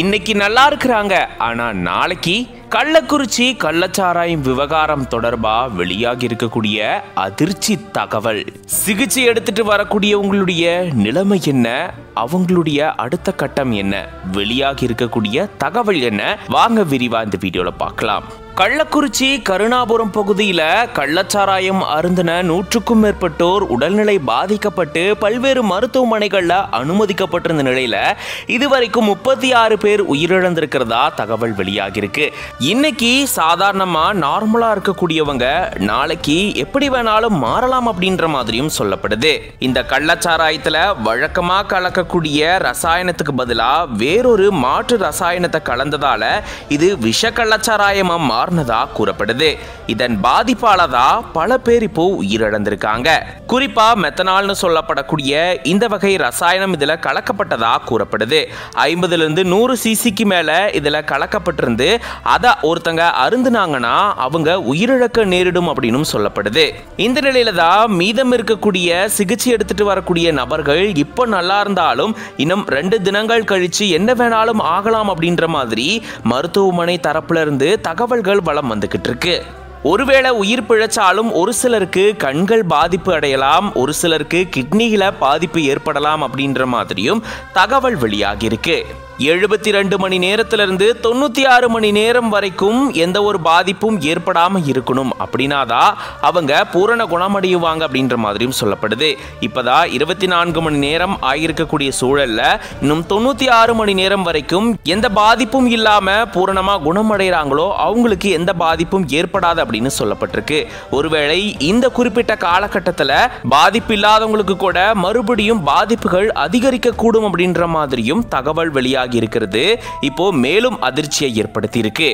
இன்னைக்கு நல்லா இருக்கிறாங்க. ஆனா நாளைக்கு கள்ளக்குறிச்சி கள்ளச்சாராயம் விவகாரம் தொடர்பா வெளியாகி இருக்கக்கூடிய அதிர்ச்சி தகவல். சிகிச்சை எடுத்துட்டு வரக்கூடிய உங்களுடைய நிலைமை என்ன? அவங்களுடைய அடுத்த கட்டம் என்ன? வெளியாகி இருக்கக்கூடிய தகவல் என்ன? வாங்க விரிவா இந்த வீடியோல பார்க்கலாம். கள்ளக்குறிச்சி கருணாபுரம் பகுதியில் கள்ளச்சாராயம் அருந்தின நூற்றுக்கும் மேற்பட்டோர் உடல்நிலை பாதிக்கப்பட்டு பல்வேறு மருத்துவமனைகளில் அனுமதிக்கப்பட்டிருந்த நிலையில இதுவரைக்கும் முப்பத்தி ஆறு பேர் உயிரிழந்திருக்கிறதா தகவல் வெளியாகிருக்கு இன்னைக்கு சாதாரணமாக நார்மலாக இருக்கக்கூடியவங்க நாளைக்கு எப்படி வேணாலும் மாறலாம் அப்படின்ற மாதிரியும் சொல்லப்படுது. இந்த கள்ளச்சாராயத்தில் வழக்கமாக கலக்கக்கூடிய ரசாயனத்துக்கு பதிலாக வேறொரு மாற்று ரசாயனத்தை கலந்ததால இது விஷ கள்ளச்சாராயமாக மாற மாறினதா கூறப்படுது. இதன் பாதிப்பால தான் பல பேர் இப்போ உயிரிழந்திருக்காங்க. குறிப்பா மெத்தனால்னு சொல்லப்படக்கூடிய இந்த வகை ரசாயனம் இதுல கலக்கப்பட்டதா கூறப்படுது. ஐம்பதுல இருந்து நூறு சிசிக்கு மேல இதுல கலக்கப்பட்டிருந்து அதை ஒருத்தங்க அருந்துனாங்கன்னா அவங்க உயிரிழக்க நேரிடும் அப்படின்னு சொல்லப்படுது. இந்த நிலையில தான் மீதம் இருக்கக்கூடிய சிகிச்சை எடுத்துட்டு வரக்கூடிய நபர்கள் இப்போ நல்லா இருந்தாலும் இன்னும் ரெண்டு தினங்கள் கழிச்சு என்ன வேணாலும் ஆகலாம் அப்படின்ற மாதிரி மருத்துவமனை தரப்புல இருந்து தகவல்கள் வளம் வந்துகிட்டு இருக்கு ஒருவேளை உயிர் பிழைச்சாலும் ஒரு சிலருக்கு கண்கள் பாதிப்பு அடையலாம் ஒரு சிலருக்கு கிட்னியில பாதிப்பு ஏற்படலாம் அப்படின்ற மாதிரியும் தகவல் வெளியாகி இருக்கு எழுபத்தி ரெண்டு மணி நேரத்திலிருந்து தொண்ணூத்தி ஆறு மணி நேரம் வரைக்கும் எந்த ஒரு பாதிப்பும் ஏற்படாம இருக்கணும். அப்படின்னா தான் அவங்க பூரண குணமடையுவாங்க அப்படின்ற மாதிரியும் சொல்லப்படுது. இப்பதான் இருபத்தி நான்கு மணி நேரம் ஆகியிருக்கக்கூடிய சூழல்ல இன்னும் தொண்ணூத்தி ஆறு மணி நேரம் வரைக்கும் எந்த பாதிப்பும் இல்லாம பூரணமா குணமடைகிறாங்களோ அவங்களுக்கு எந்த பாதிப்பும் ஏற்படாது அப்படின்னு சொல்லப்பட்டிருக்கு. ஒருவேளை இந்த குறிப்பிட்ட காலகட்டத்துல பாதிப்பு இல்லாதவங்களுக்கு கூட மறுபடியும் பாதிப்புகள் அதிகரிக்க கூடும் அப்படின்ற மாதிரியும் தகவல் வெளியாகி இருக்கிறது இப்போ மேலும் அதிர்ச்சியை ஏற்படுத்தி இருக்கு